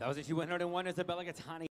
That was issue 101, Isabella Gattani.